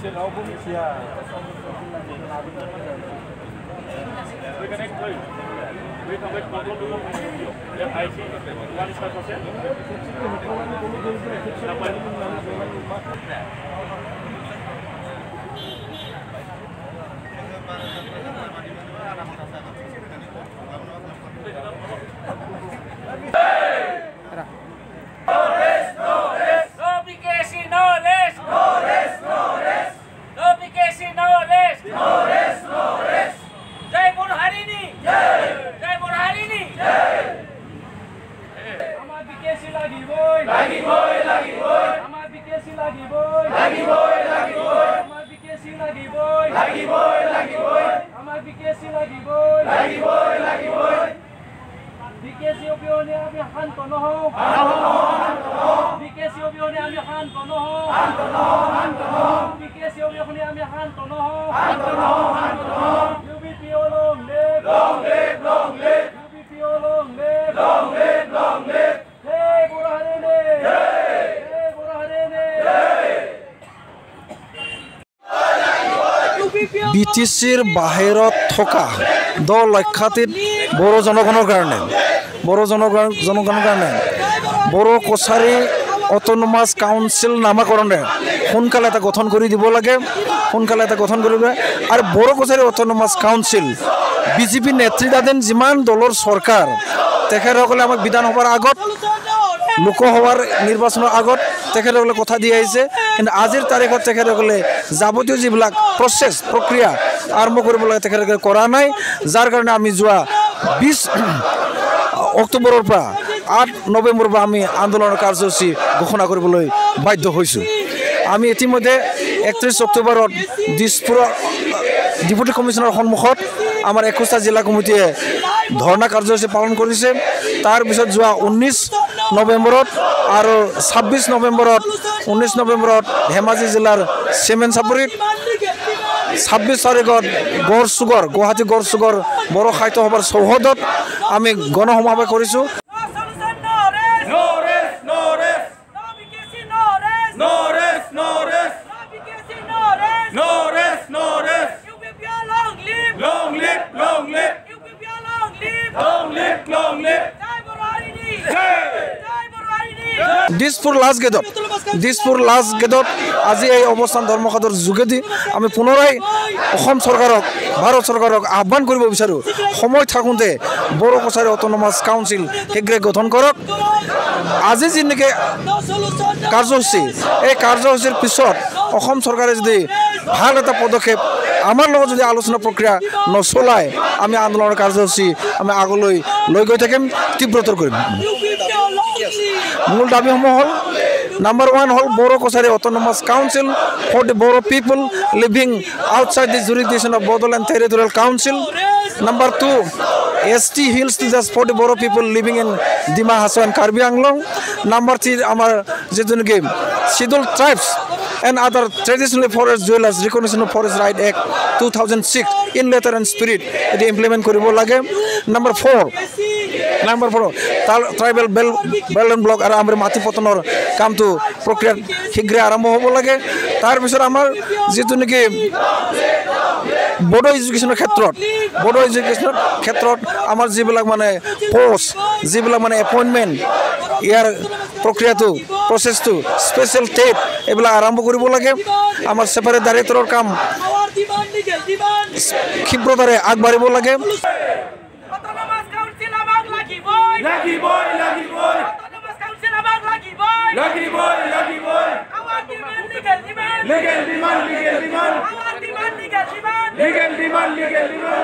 senão eu vou vestir a... লাগিবই। লাগিবই লাগিবই। আমাৰ বিকেচি লাগিবই। লাগিবই লাগিবই। আমাৰ বিকেচি লাগিবই। লাগিবই লাগিবই। আমাৰ বিকেচি লাগিবই। লাগিবই লাগিবই। বিকেচি অবিহনে আমি শান্ত নহওঁ। বিকেচি অবিহনে আমি শান্ত নহওঁ। বিকেচি অবিহনে আমি শান্ত নহওঁ। UBP অলং বি টি চিৰ বাহিৰত থকা দহ লক্ষাতীত বড়ো জনগণৰ কাৰণে বড়ো জনগণ জনগণৰ কাৰণে বড়ো কছাৰী অট'নমাছ কাউন্সিল নামাকৰণে সোনকালে এটা গঠন কৰি দিব লাগে সোনকালে এটা গঠন কৰিব লাগে। আৰু Bodo Kachari autonomous council BJP নেতৃত্বাধীন যিমান দলৰ চৰকাৰ তেখেতসকলে আমাক বিধানসভাৰ আগত লোকসভাৰ নিৰ্বাচনৰ আগত তেখেতসকলে কথা দি আহিছে। কিন্তু আজিৰ তাৰিখত তেখেতসকলে যাৱতীয় যিবিলাক প্ৰচেছ প্ৰক্ৰিয়া আৰম্ভ কৰিব লাগে তেখেতসকলে কৰা নাই। যাৰ কাৰণে আমি যোৱা বিছ অক্টোবৰৰ পৰা আঠ নৱেম্বৰৰ পৰা আমি আন্দোলনৰ কাৰ্যসূচী ঘোষণা কৰিবলৈ বাধ্য হৈছোঁ। আমি ইতিমধ্যে একত্ৰিছ অক্টোবৰত দিছপুৰৰ ডেপুটি কমিশ্যনাৰৰ সন্মুখত আমাৰ একৈছটা জিলা কমিটিয়ে ধৰ্ণা কাৰ্যসূচী পালন কৰিছে। তাৰপিছত যোৱা ঊনৈছ নৱেম্বৰত আৰু ছাব্বিছ নৱেম্বৰত ঊনৈছ নৱেম্বৰত ধেমাজি জিলাৰ চিমেণ্ট চাপৰিত ছাব্বিছ তাৰিখত গড় চুগৰ গুৱাহাটী গড় চুগৰ বড়ো সাহিত্য সভাৰ চৌহদত আমি গণসমাৱেশ কৰিছোঁ. Long live, long live. Long live, long live. Dispur last গেটত দিছপুৰ লাষ্ট গেটত আজি এই অৱস্থান ধৰ্মঘাটৰ যোগেদি আমি পুনৰাই অসম চৰকাৰক ভাৰত চৰকাৰক আহ্বান কৰিব বিচাৰোঁ। সময় থাকোঁতে বড়ো কছাৰী অট'নমাছ কাউন্সিল শীঘ্ৰে গঠন কৰক। আজি যি নেকি কাৰ্যসূচী এই কাৰ্যসূচীৰ পিছত অসম চৰকাৰে যদি ভাল এটা পদক্ষেপ আমাৰ লগত যদি আলোচনা প্ৰক্ৰিয়া নচলায় আমি আন্দোলনৰ কাৰ্যসূচী আমি আগলৈ লৈ গৈ থাকিম তীব্ৰতৰ কৰিম। মূল দাবীসমূহ হ'ল নাম্বাৰ ওৱান হ'ল Bodo Kachari autonomous council for the Bodo people living outside the jurisdiction of Bodoland territorial council number two S T hills টিজাৰ্ছ for the Bodo people living in Dima Hasao and Karbi Anglong number three আমাৰ যিটো নেকি schedule tribes and other traditional forest dwellers recognition of forest right act two thousand six in letter and spirit এটি implement কৰিব লাগে number four number four tribal বেল বেলন block আৰু আমাৰ মাটি পতনৰ কামটো প্ৰক্ৰিয়াত শীঘ্ৰে আৰম্ভ হ'ব লাগে তাৰপিছত আমাৰ যিটো নেকি বড়ো এডুকেশ্যনৰ ক্ষেত্ৰত বড়ো এডুকেশ্যনৰ ক্ষেত্ৰত আমাৰ যিবিলাক মানে পষ্ট যিবিলাক মানে এপইণ্টমেণ্ট ইয়াৰ প্ৰক্ৰিয়াটো প্রসেসটো স্পেচিয়েল টেপ এইবিলাক আৰম্ভ কৰিব লাগে আমাৰ সেপারেট দাৰিদ্ৰৰ কাম ক্ষিপ্রতারে আগবাঢ়িব লাগে লিগেল ডিমান্ড লিগেল ডিমান্ড